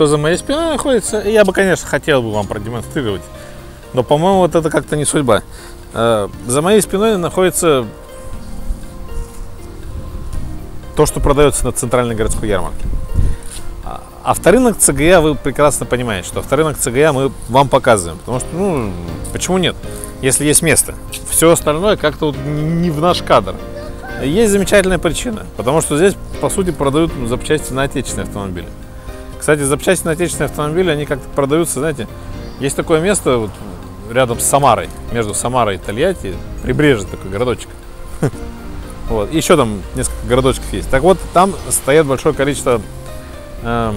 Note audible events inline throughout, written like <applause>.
что за моей спиной находится. И я бы, конечно, хотел бы вам продемонстрировать. Но, по-моему, вот это как-то не судьба. Э, за моей спиной находится то, что продается на центральной городской ярмарке. А авторынок ЦГЯ, вы прекрасно понимаете, что авторынок ЦГЯ мы вам показываем. Потому что, ну, почему нет? Если есть место. Все остальное как-то вот не в наш кадр. Есть замечательная причина. Потому что здесь, по сути, продают запчасти на отечественные автомобили. Кстати, запчасти на отечественные автомобили, они как-то продаются, знаете, есть такое место вот, рядом с Самарой, между Самарой и Тольятти, прибрежный такой городочек. <laughs> Вот. Еще там несколько городочков есть. Так вот, там стоят большое количество эм,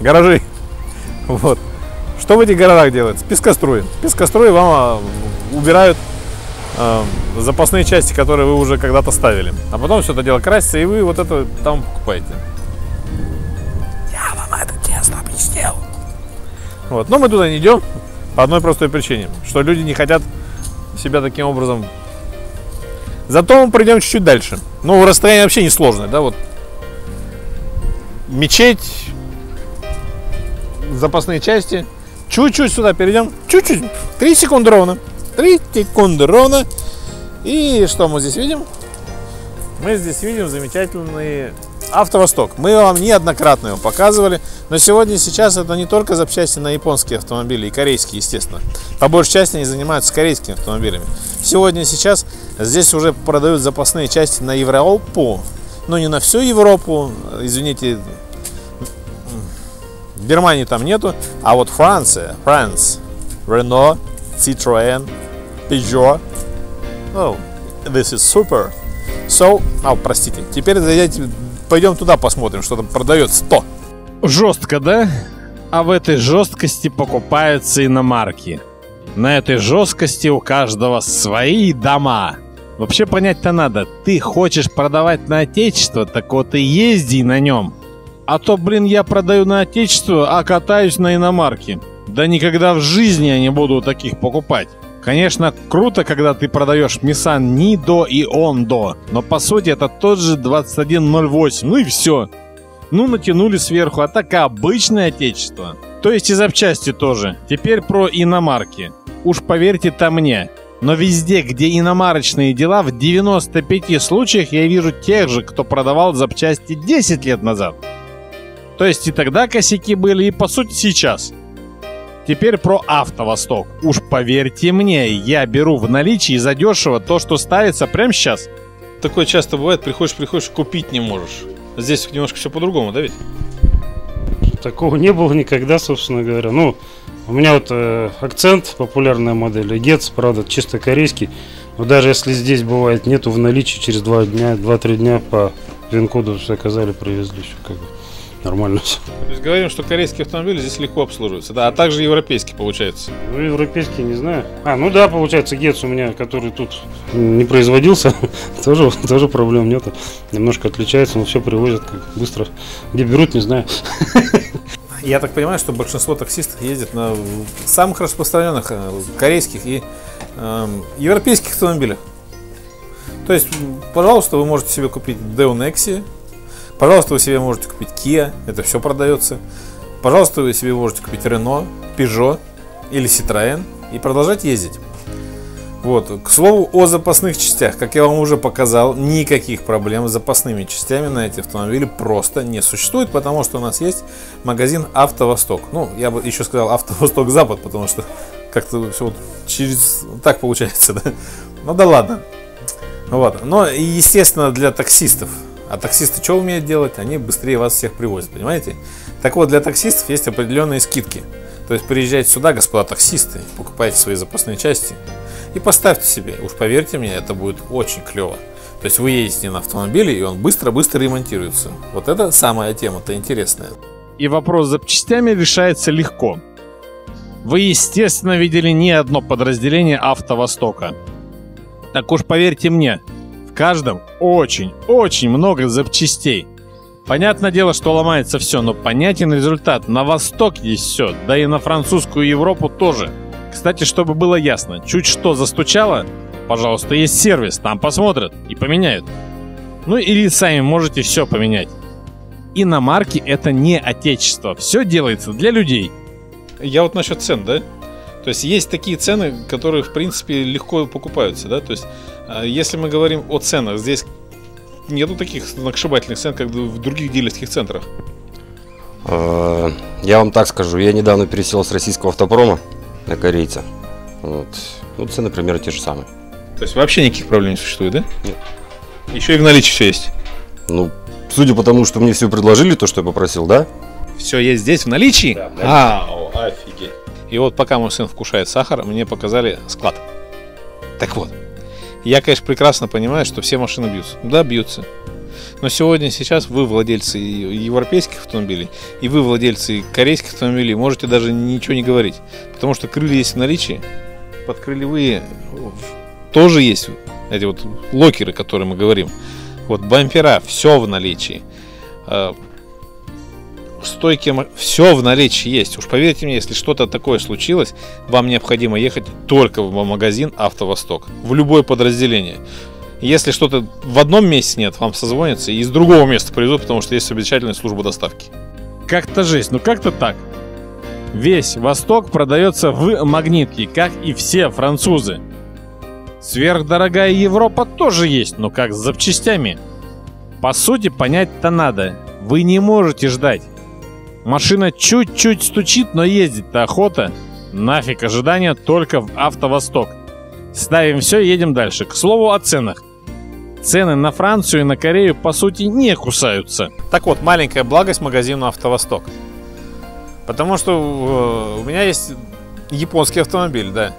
гаражей. <laughs> Вот. Что в этих городах делается? Пескоструи. Пескоструи вам а, убирают э, запасные части, которые вы уже когда-то ставили. А потом все это дело красится, и вы вот это там покупаете. Честно объяснил. Вот. Но мы туда не идем по одной простой причине, что люди не хотят себя таким образом. Зато мы пройдем чуть-чуть дальше. Ну, расстояние вообще не сложное, да, вот. Мечеть, запасные части. Чуть-чуть сюда перейдем. Чуть-чуть. Три секунды ровно. Три секунды ровно. И что мы здесь видим? Мы здесь видим замечательный АвтоВосток. Мы вам неоднократно его показывали, но сегодня сейчас это не только запчасти на японские автомобили и корейские, естественно. По большей части они занимаются корейскими автомобилями. Сегодня сейчас здесь уже продают запасные части на Европу, но не на всю Европу, извините, Германии там нету, а вот Франция, France, Renault, Citroën, Peugeot. Oh, this is super. So, а, простите, теперь зайдите, пойдем туда посмотрим, что там продается. 100. Жестко, да? А в этой жесткости покупаются иномарки. На этой жесткости у каждого свои дома. Вообще понять-то надо, ты хочешь продавать на отечество, так вот и езди на нем. А то, блин, я продаю на отечество, а катаюсь на иномарке. Да никогда в жизни я не буду таких покупать. Конечно, круто, когда ты продаешь Nissan Nido и Ondo, но по сути это тот же 2108, ну и все. Ну, натянули сверху, а так обычное отечество. То есть и запчасти тоже. Теперь про иномарки. Уж поверьте-то мне, но везде, где иномарочные дела, в 95 случаях я вижу тех же, кто продавал запчасти 10 лет назад. То есть и тогда косяки были, и по сути сейчас. Теперь про АвтоВосток. Уж поверьте мне, я беру в наличии задешево то, что ставится прямо сейчас. Такое часто бывает, приходишь, приходишь, купить не можешь. Здесь немножко все по-другому, да ведь? Такого не было никогда, собственно говоря. Ну, у меня вот э, акцент, популярная модель, Гетц, правда, чисто корейский. Но даже если здесь бывает нету в наличии, через два дня, два-три дня по пин-коду заказали, привезли все как бы нормально все. То есть говорим, что корейские автомобили здесь легко обслуживаются, да, а также европейские получается. Ну, европейские, не знаю. А, ну да, получается, Гетц у меня, который тут не производился, <laughs> тоже, тоже проблем нету. Немножко отличается, но все привозят как быстро. Где берут, не знаю. <laughs> Я так понимаю, что большинство таксистов ездят на самых распространенных э, корейских и э, европейских автомобилях. То есть, пожалуйста, вы можете себе купить Deo Nexia, Пожалуйста, вы себе можете купить Kia, это все продается. Пожалуйста, вы себе можете купить Renault, Peugeot или Citroën и продолжать ездить. Вот, к слову о запасных частях, как я вам уже показал, никаких проблем с запасными частями на эти автомобили просто не существует, потому что у нас есть магазин АвтоВосток. Ну, я бы еще сказал АвтоВосток Запад, потому что как-то все вот через так получается, да. Ну да ладно. Вот. Но, естественно, для таксистов а таксисты что умеют делать? Они быстрее вас всех привозят, понимаете? Так вот, для таксистов есть определенные скидки. То есть приезжайте сюда, господа таксисты, покупайте свои запасные части и поставьте себе. Уж поверьте мне, это будет очень клево. То есть вы едете на автомобиле, и он быстро-быстро ремонтируется. Вот это самая тема-то интересная. И вопрос с запчастями решается легко. Вы, естественно, видели не одно подразделение АвтоВостока. Так уж поверьте мне, каждом очень-очень много запчастей. Понятное дело, что ломается все, но понятен результат. На восток есть все, да и на французскую Европу тоже. Кстати, чтобы было ясно, чуть что застучало, пожалуйста, есть сервис, там посмотрят и поменяют. Ну или сами можете все поменять. Иномарки это не отечество. Все делается для людей. Я вот насчет цен, да? То есть есть такие цены, которые, в принципе, легко покупаются, да? То есть, если мы говорим о ценах, здесь нету таких сногсшибательных цен, как в других дилерских центрах. Э, Я вам так скажу, я недавно пересел с российского автопрома на корейца. Вот. Ну, цены примерно те же самые. То есть вообще никаких проблем не существует, да? Нет. Еще и в наличии все есть. Ну, судя по тому, что мне все предложили, то, что я попросил, да? Все есть здесь в наличии? Да, в Ау, офигеть. И вот пока мой сын вкушает сахар, мне показали склад. Так вот, я, конечно, прекрасно понимаю, что все машины бьются. Да, бьются. Но сегодня, сейчас вы владельцы европейских автомобилей, и вы владельцы корейских автомобилей, можете даже ничего не говорить. Потому что крылья есть в наличии, подкрылевые в- тоже есть эти вот локеры, о которых мы говорим. Вот бампера, все в наличии. Стойки, все в наличии есть. Уж поверьте мне, если что-то такое случилось, вам необходимо ехать только в магазин АвтоВосток. В любое подразделение. Если что-то в одном месте нет, вам созвонятся и из другого места привезут, потому что есть обязательная служба доставки. Как-то жесть, ну как-то так. Весь Восток продается в магнитке, как и все французы. Сверхдорогая Европа тоже есть, но как с запчастями. По сути, понять-то надо. Вы не можете ждать. Машина чуть-чуть стучит, но ездить-то охота. Нафиг ожидания только в АвтоВосток. Ставим все, едем дальше. К слову о ценах. Цены на Францию и на Корею, по сути, не кусаются. Так вот, маленькая благость магазину АвтоВосток. Потому что э, у меня есть японский автомобиль, да.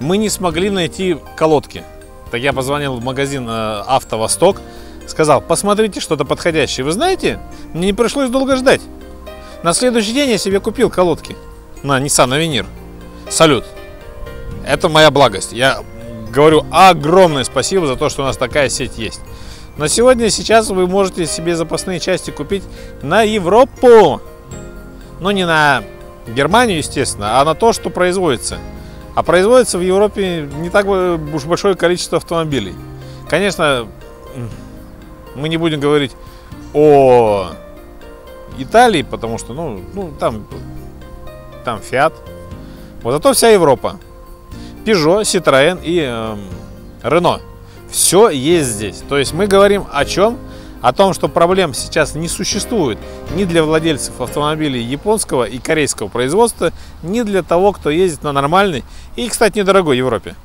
Мы не смогли найти колодки. Так я позвонил в магазин э, АвтоВосток, сказал, посмотрите что-то подходящее. Вы знаете, мне не пришлось долго ждать. На следующий день я себе купил колодки на Nissan Avenir. Салют. Это моя благость. Я говорю огромное спасибо за то, что у нас такая сеть есть. На сегодня, сейчас вы можете себе запасные части купить на Европу. Ну, не на Германию, естественно, а на то, что производится. А производится в Европе не так уж большое количество автомобилей. Конечно, мы не будем говорить о Италии, потому что, ну, ну там, там Fiat. Вот зато вся Европа. Peugeot, Citroën и эм, Renault. Все есть здесь. То есть мы говорим о чем? О том, что проблем сейчас не существует ни для владельцев автомобилей японского и корейского производства, ни для того, кто ездит на нормальной и, кстати, недорогой Европе.